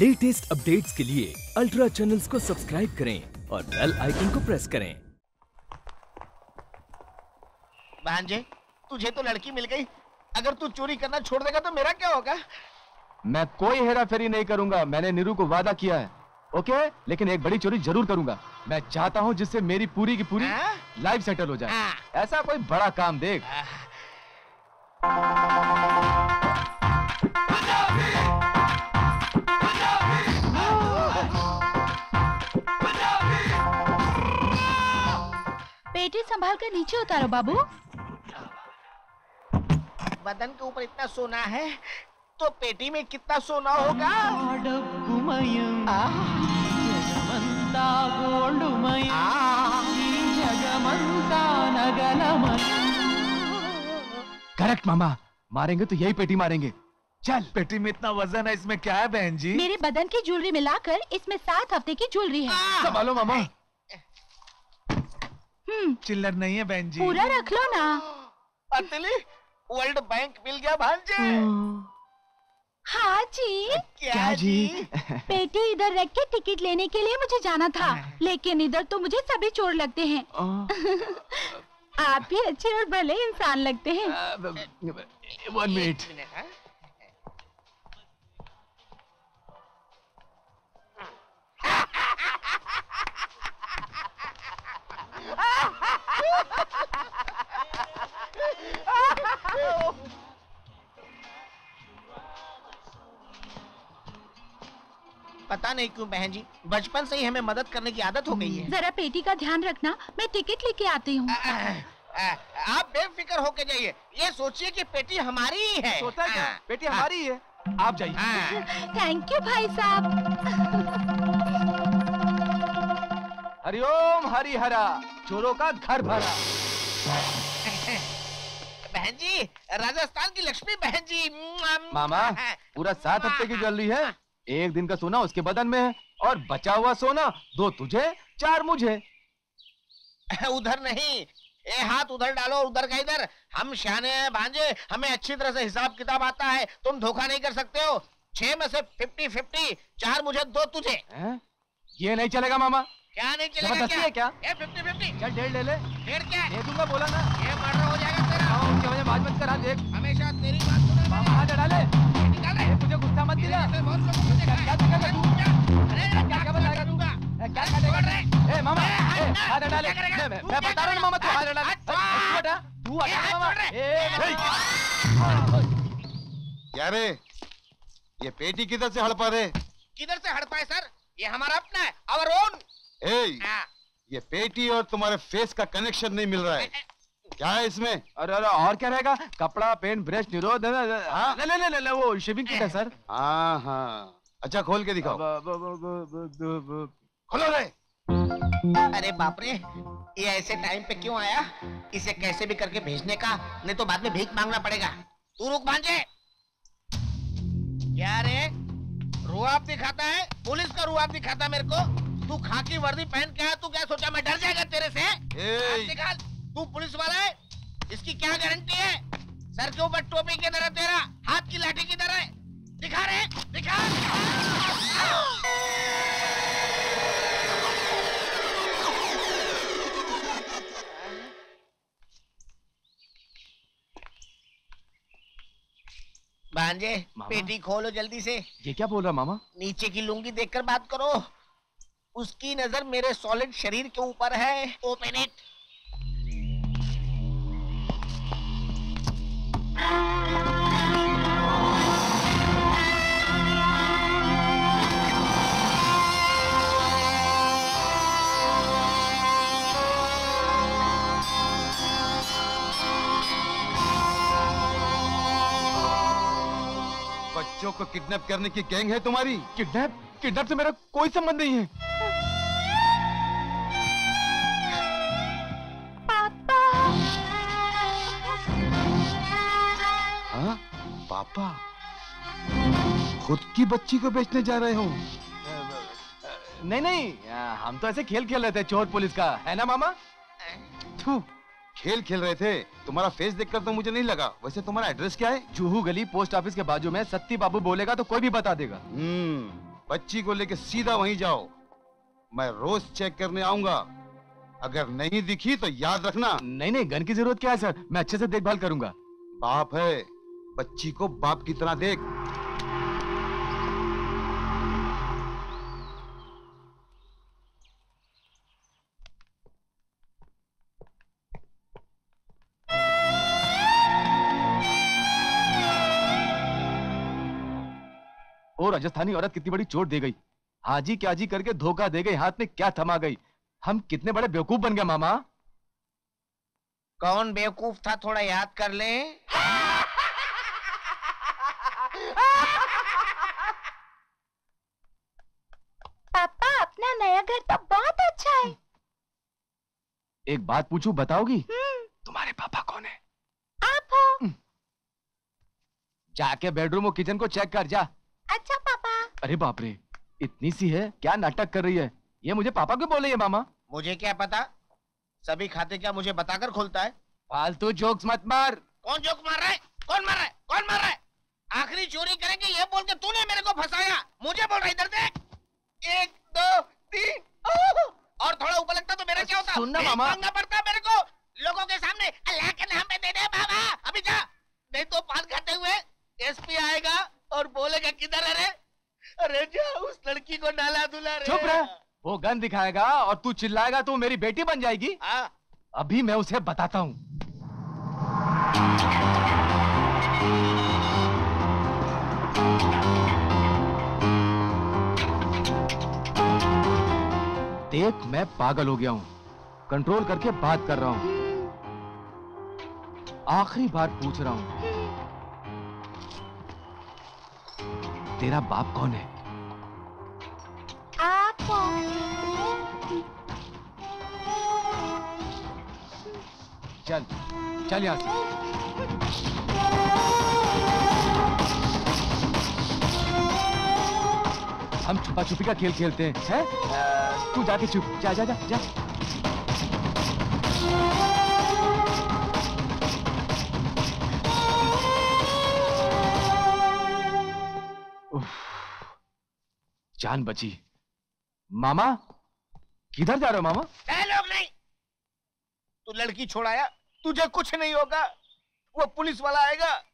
Latest updates के लिए ultra channels को सब्सक्राइब करें और बेल आइकन को प्रेस करें। भांजे तुझे तो लड़की मिल गई। अगर तू चोरी करना छोड़ देगा तो मेरा क्या होगा? मैं कोई हेरा फेरी नहीं करूँगा। मैंने नीरू को वादा किया है। ओके? लेकिन एक बड़ी चोरी ज़रूर करूँगा। मैं चाहता हूँ जिससे मेरी पूरी की पूरी हाँ? लाइफ सेटल हो जाए। हाँ। ऐसा कोई बड़ा काम देख। पेटी संभाल कर नीचे उतारो बाबू। बदन के ऊपर इतना सोना है तो पेटी में कितना सोना होगा? करेक्ट मामा। मारेंगे तो यही पेटी मारेंगे। चल। पेटी में इतना वज़न है इसमें क्या है बहन जी? मेरे बदन की ज्वेलरी मिलाकर इसमें सात हफ़्ते की ज्वेलरी है। संभालो मामा। चिल्लर नहीं है बहन जी। पूरा रख लो ना। अतली वर्ल्ड बैंक मिल गया भांजे। हाँ जी। क्या जी? पेटी इधर रख के टिकट लेने के लिए मुझे जाना था लेकिन इधर तो मुझे सभी चोर लगते हैं। आप भी अच्छे और भले इंसान लगते हैं। One minute. पता नहीं क्यों बहन जी। बचपन से ही हमें मदद करने की आदत हो गई है। जरा पेटी का ध्यान रखना। मैं टिकट लेके आती हूँ। आप बेफिक्र होके जाइए। ये सोचिए कि पेटी हमारी ही है। सोता क्या? हाँ, पेटी हाँ, हमारी है आप जाइए। हाँ। थैंक यू भाई साहब। हरिओम हरिहरा चोरों का घर भरा। बहन जी राजस्थान की लक्ष्मी बहन जी मामा पूरा सात हफ़्ते की ज्वेलरी है। एक दिन का सोना उसके बदन में है और बचा हुआ सोना दो तुझे चार मुझे। उधर नहीं ए हाथ उधर डालो उधर का इधर। हम शाने हैं भांजे हमें अच्छी तरह से हिसाब किताब आता है। तुम धोखा नहीं कर सकते हो। छह में से फिफ्टी फिफ्टी चार मुझे दो तुझे। हैं? ये नहीं चलेगा मामा। क्या नहीं चलेगा ज़बरदस्ती है क्या? ए फिफ्टी फिफ्टी चल डेढ़ ले ले। डेढ़ क्या? दे दूँगा बोला ना। ये मर्डर हो जाएगा तेरा। हाँ, उसके वजह बात मत करा देख। हमेशा तेरी बात सुने मामा हाथ हटा ले। निकाल ए, मुझे गुस्सा मत दिला। बहुत लोगों को देखा क्या दिक्कत है तू? अरे क्या क्या क्या बताएगा तू? दूँगा ए, क्या काटेगा? ए, मामा ए, हाथ हाथ हटा ले। मैं- क्या बता रहा हूँ मामा तू हाथ हटा। ले तू हटा। तू हटा मामा। ए, क्या रे? ये पेटी किधर से हड़पा रहे? किधर से हड़पा है सर? ये हमारा अपना है आवर ओन ए ये पेटी और तुम्हारे फेस का कनेक्शन नहीं मिल रहा है। क्या है इसमें? अरे अरे और क्या रहेगा? कपड़ा पेंट ब्रश निरोध हाँ? ले ले ले ले, ले वो शेविंग किट है सर हाँ हाँ। अच्छा खोल के दिखाओ। खोलो रे। अरे बाप रे ये ऐसे टाइम पे क्यों आया? इसे कैसे भी करके भेजने का नहीं तो बाद में भीख मांगना पड़ेगा। तू रुक भांजे। क्या रे? रुआब दिखाता है? पुलिस का रुआब दिखाता मेरे को? तू खाकी वर्दी पहन के आया तू क्या सोचा मैं डर जाएगा तेरे से? निकाल। तू पुलिस वाला है इसकी क्या गारंटी है? सर के ऊपर टोपी की तरह तेरा हाथ की लाठी की तरह। दिखा रहे? दिखा। भांजे पेटी खोलो जल्दी से। ये क्या बोल रहा मामा? नीचे की लुंगी देखकर बात करो। उसकी नज़र मेरे सॉलिड शरीर के ऊपर है। ओपन इट बच्चों को किडनैप करने की गैंग है तुम्हारी? किडनैप किडनैप से मेरा कोई संबंध नहीं है। पापा खुद की बच्ची को बेचने जा रहे हो। नहीं नहीं हम तो ऐसे खेल खेल रहे थे चोर पुलिस का। है ना मामा? थू खेल खेल रहे थे। तुम्हारा फेस देखकर तो मुझे नहीं लगा। वैसे तुम्हारा एड्रेस क्या है? जूहू गली पोस्ट ऑफ़िस के बाजू में सत्ती बाबू बोलेगा तो कोई भी बता देगा। हम्म बच्ची को लेके सीधा वहीं जाओ। मैं रोज चेक करने आऊँगा। अगर नहीं दिखी तो याद रखना। नहीं नहीं गन की ज़रूरत क्या है सर? मैं अच्छे से देखभाल करूँगा। बाप है। बच्ची को बाप की तरह देख। ओ राजस्थानी औरत कितनी बड़ी चोट दे गई। हाजी क्या जी करके धोखा दे गई हाथ में क्या थमा गई। हम कितने बड़े बेवकूफ़ बन गए मामा। कौन बेवकूफ़ था थोड़ा याद कर ले। पापा एक बात पूछूँ बताओगी? हम्म, तुम्हारे पापा कौन है? आप हो। जाके बेडरूम और किचन को चेक कर जा। अच्छा पापा। अरे बाप रे इतनी सी है क्या नाटक कर रही है? ये मुझे पापा क्यों बोले ये मामा? मुझे क्या पता? सभी खाते क्या मुझे बताकर खोलता है? फालतू जोक्स मत मार। कौन जोक मार रहा है? कौन मार रहा है? कौन मार रहा है? आखिरी चोरी करेंगे ये बोल के तूने मेरे को फंसाया। मुझे बोल रहा है, इधर देख। एक दो तीन! और थोड़ा ऊपर लगता तो मेरा क्या होता। सुन ना भीख मामा। मांगना पड़ता मेरे को लोगों के सामने। अल्लाह के नाम पे दे दे बाबा अभी जा। नहीं तो पान खाते हुए एसपी आएगा और बोलेगा किधर है रे? अरे जा उस लड़की को डाला दुला रे। चुप रह। वो गन दिखाएगा और तू चिल्लाएगा तो मेरी बेटी बन जाएगी। हाँ। अभी मैं उसे बताता हूँ। देख मैं पागल हो गया हूँ। कंट्रोल करके बात कर रहा हूँ। आखिरी बार पूछ रहा हूँ। तेरा बाप कौन है? आप चल चल यहाँ से। हम छुपा छुपी का खेल खेलते हैं हैं? तू जाके चुप। जा जा जा जा। जान बची। मामा, किधर जा रहे हो मामा? लोग नहीं। तू लड़की छोड़ाया, तुझे कुछ नहीं होगा। वो पुलिस वाला आएगा,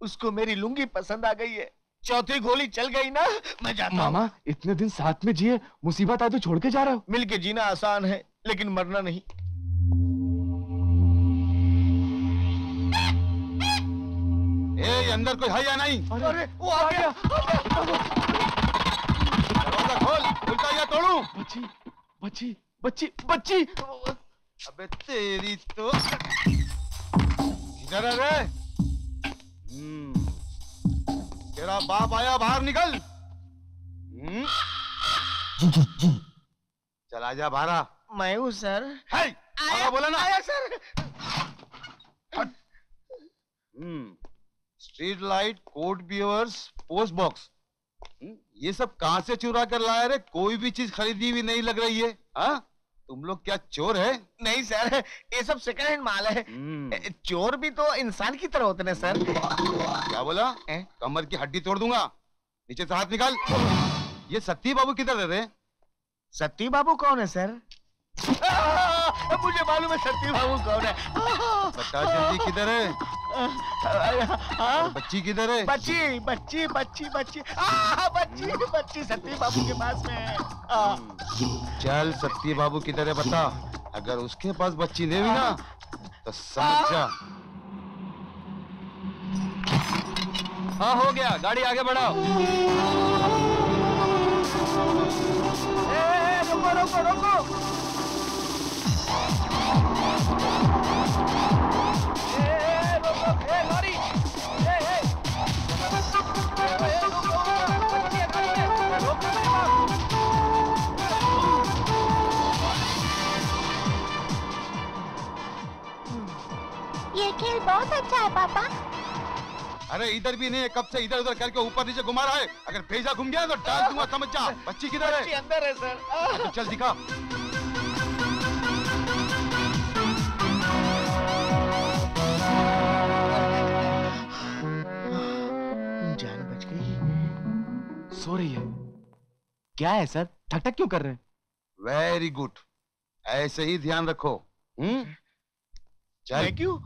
उसको मेरी लुंगी पसंद आ गई है। चौथी गोली चल गई ना मैं जाता हूँ। मामा इतने दिन साथ में जिए मुसीबत आए तो छोड़ के जा रहे हो? मिल के जीना आसान है लेकिन मरना नहीं। ए अंदर कोई है या नहीं? अरे वो आ गया। दरवाज़ा खोल खुलता या तोड़ू? बच्ची बच्ची बच्ची बच्ची। अबे तेरी तो इधर है रे? हम्म, तेरा बाप आया बाहर निकल। हम्म? चल आजा बाहर। मैं हूँ सर। है। आया बोला ना। आया सर। हम्म। Street light court bears post box. ये सब कहाँ से चुरा कर लाया रे? कोई भी चीज़ खरीदी हुई नहीं लग रही है हाँ? तुम लोग क्या चोर है? नहीं सर ये सब सेकंड हैंड माल है। हम्म, चोर भी तो इंसान की तरह होते हैं सर। क्या बोला? ए? कमर की हड्डी तोड़ दूँगा। नीचे से हाथ निकाल। ये सत्ती बाबू किधर रहते रहे सत्ती बाबू कौन है सर? आ, मुझे मालूम है सत्ती बाबू कौन है। बता जल्दी किधर है? हाँ? बच्ची किधर है? बच्ची बच्ची बच्ची बच्ची। आ, बच्ची बच्ची सत्ती बाबू के पास में है। चल सत्ती बाबू किधर है बता। अगर उसके पास बच्ची नहीं हुई ना तो समझ जा। हाँ हो गया। गाड़ी आगे बढ़ाओ। ए, रुको रुको रुको। खेल बहुत अच्छा है पापा। अरे इधर भी नहीं है कब से इधर उधर करके ऊपर नीचे घुमा रहा है। अगर भेजा घूम गया तो डाल दूँगा समझ जा। बच्ची किधर बच्ची है अंदर है सर। तो चल दिखा। सो रही है? क्या है सर? ठक ठक क्यों कर रहे हैं? वेरी गुड ऐसे ही ध्यान रखो। हम्म? Thank you